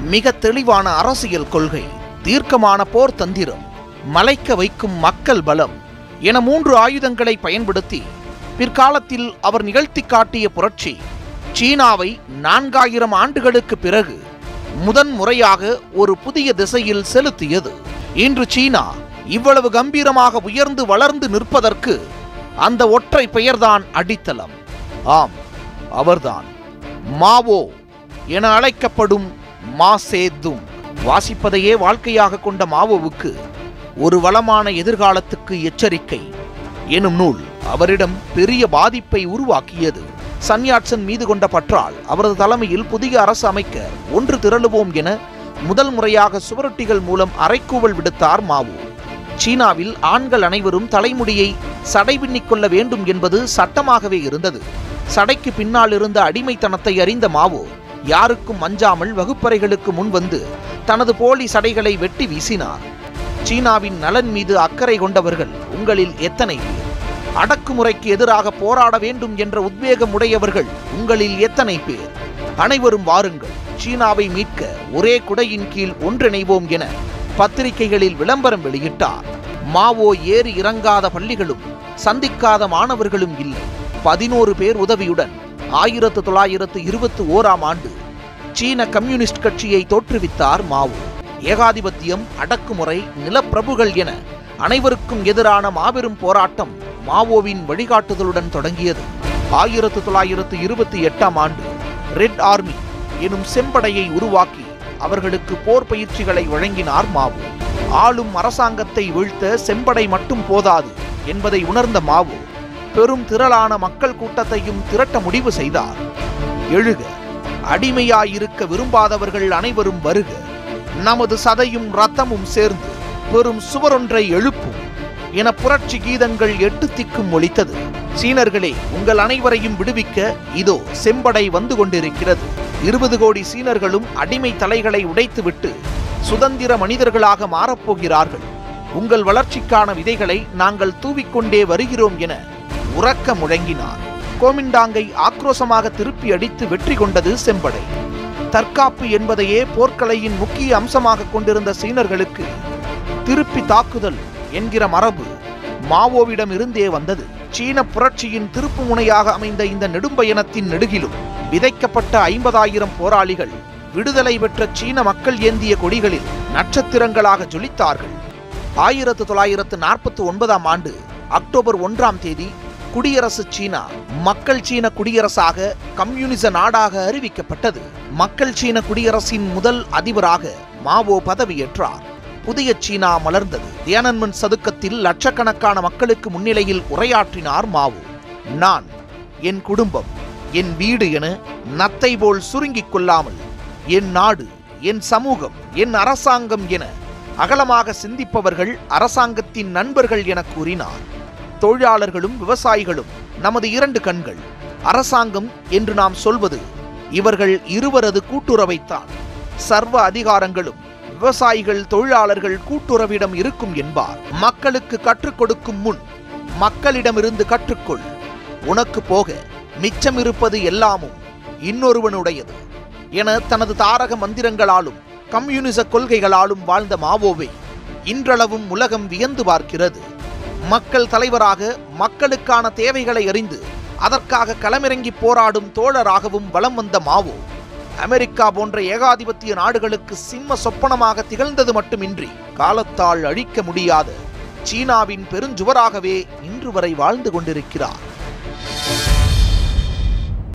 மிக தெளிவான அரசியல் கொள்கை தீர்க்கமான போர் தந்திரம் மலைக்க வைக்கும் மக்கள் பலம் என மூன்று ஆயுதங்களை பயன்படுத்தி பிற்காலத்தில் அவர் நிகழ்த்தி காட்டிய புரட்சி சீனாவை நான்காயிரம் ஆண்டுகளுக்கு பிறகு முதன் முறையாக ஒரு புதிய திசையில் செலுத்தியது. இன்று சீனா இவ்வளவு கம்பீரமாக உயர்ந்து வளர்ந்து நிற்பதற்கு அந்த ஒற்றை பெயர்தான் அடித்தளம். ஆம் அவர்தான். மாவோ என அழைக்கப்படும் மா சேதும் வாசிப்பதையே வாழ்க்கையாக கொண்ட மாவோவுக்கு ஒரு வளமான எதிர்காலத்துக்கு எச்சரிக்கை. எனும் நூல் அவரிடம் பெரிய பாதிப்பை உருவாக்கியது. சன்யாட்சன் மீது கொண்ட பற்றால் அவரது தலைமையில் புதிய அரசு அமைக்க ஒன்று திரளுவோம் என முதல் முறையாக சுவரொட்டிகள் மூலம் அறைக்கூவல் விடுத்தார் மாவோ. சீனாவில் ஆண்கள் அனைவரும் தலைமுடியை சடைபின்னிக் கொள்ள வேண்டும் என்பது சட்டமாகவே இருந்தது. சடைக்கு பின்னால் இருந்த அடிமைத்தனத்தை அறிந்த மாவோ யாருக்கும் அஞ்சாமல் வகுப்பறைகளுக்கு முன் வந்து தனது போலி சடைகளை வெட்டி வீசினார். சீனாவின் நலன் மீது அக்கறை கொண்டவர்கள் உங்களில் எத்தனை பேர்? அடக்குமுறைக்கு எதிராக போராட வேண்டும் என்ற உத்வேகம் உடையவர்கள் உங்களில் எத்தனை பேர்? அனைவரும் வாருங்கள் சீனாவை மீட்க ஒரே குடையின் கீழ் ஒன்றிணைவோம் என பத்திரிகைகளில் விளம்பரம் வெளியிட்டார். மாவோ ஏறி இறங்காத பள்ளிகளும் சந்திக்காத மாணவர்களும் இல்லை. பதினோரு பேர் உதவியுடன் ஆயிரத்து தொள்ளாயிரத்து இருபத்தி ஓராம் ஆண்டு சீன கம்யூனிஸ்ட் கட்சியை தோற்றுவித்தார் மாவோ. ஏகாதிபத்தியம் அடக்குமுறை நிலப்பிரபுகள் என அனைவருக்கும் எதிரான மாபெரும் போராட்டம் மாவோவின் வழிகாட்டுதலுடன் தொடங்கியது. ஆயிரத்து தொள்ளாயிரத்து இருபத்தி எட்டாம் ஆண்டு ரெட் ஆர்மி எனும் செம்படையை உருவாக்கி அவர்களுக்கு போர் பயிற்சிகளை வழங்கினார் மாவோ. ஆளும் அரசாங்கத்தை வீழ்த்த செம்படை மட்டும் போதாது என்பதை உணர்ந்த மாவோ பெரும் திரளான மக்கள் கூட்டத்தையும் திரட்ட முடிவு செய்தார். எழுக. அடிமையாயிருக்க விரும்பாதவர்கள் அனைவரும் வருக. நமது சதையும் ரத்தமும் சேர்ந்து பெரும் சுவரொன்றை எழுப்பும் என புரட்சி கீதங்கள் எட்டு திக்கும் ஒலித்தது. சீனர்களே உங்கள் அனைவரையும் விடுவிக்க இதோ செம்படை வந்து கொண்டிருக்கிறது. இருபது கோடி சீனர்களும் அடிமை தலைகளை உடைத்துவிட்டு சுதந்திர மனிதர்களாக மாறப்போகிறார்கள். உங்கள் வளர்ச்சிக்கான விதைகளை நாங்கள் தூவிக்கொண்டே வருகிறோம் என உறக்க முழங்கினார் கோமிண்டாங்கை ஆக்ரோசமாக திருப்பி அடித்து வெற்றி கொண்டது செம்படை. தற்காப்பு என்பதையே போர்க்கலையின் முக்கிய அம்சமாக கொண்டிருந்த சீனர்களுக்கு திருப்பி தாக்குதல் என்கிற மரபு மாவோவிடம் இருந்தே வந்தது. சீன புரட்சியின் திருப்பு முனையாக அமைந்த இந்த நெடும்பயணத்தின் நெடுகிலும் விதைக்கப்பட்ட ஐம்பதாயிரம் போராளிகள் விடுதலை பெற்ற சீன மக்கள் ஏந்திய கொடிகளில் நட்சத்திரங்களாக ஜொலித்தார்கள். ஆயிரத்து தொள்ளாயிரத்து நாற்பத்தி ஒன்பதாம் ஆண்டு அக்டோபர் ஒன்றாம் தேதி குடியரசு சீனா மக்கள் சீன குடியரசாக கம்யூனிச நாடாக அறிவிக்கப்பட்டது. மக்கள் சீன குடியரசின் முதல் அதிபராக மாவோ பதவியேற்றார். புதிய சீனா மலர்ந்தது. தியானன்மன் சதுக்கத்தில் லட்சக்கணக்கான மக்களுக்கு முன்னிலையில் உரையாற்றினார் மாவோ. நான் என் குடும்பம் என் வீடு என நத்தை போல் சுருங்கிக் கொள்ளாமல் என் நாடு என் சமூகம் என் அரசாங்கம் என அகலமாக சிந்திப்பவர்கள் அரசாங்கத்தின் நண்பர்கள் என கூறினார். தொழிலாளர்களும் விவசாயிகளும் நமது இரண்டு கண்கள். அரசாங்கம் என்று நாம் சொல்வது இவர்கள் இருவரது கூட்டுறவைத்தான். சர்வ அதிகாரங்களும் விவசாயிகள் தொழிலாளர்கள் கூட்டுறவிடம் இருக்கும் என்பார். மக்களுக்கு கற்றுக் கொடுக்கும் முன் மக்களிடமிருந்து கற்றுக்கொள். உனக்கு போக மிச்சம் இருப்பது எல்லாமும் இன்னொருவனுடையது. என தனது தாரக மந்திரங்களாலும் கம்யூனிச கொள்கைகளாலும் வாழ்ந்த மாவோவை இன்றளவும் உலகம் வியந்து பார்க்கிறது. மக்கள் தலைவராக மக்களுக்கான தேவைகளை அறிந்து அதற்காக களமிறங்கி போராடும் தோழராகவும் வலம் வந்த மாவோ அமெரிக்கா போன்ற ஏகாதிபத்திய நாடுகளுக்கு சிம்ம சொப்பனமாக திகழ்ந்தது மட்டுமின்றி காலத்தால் அழிக்க முடியாத சீனாவின் பெருஞ்சுவராகவே இன்று வரை வாழ்ந்து கொண்டிருக்கிறார்.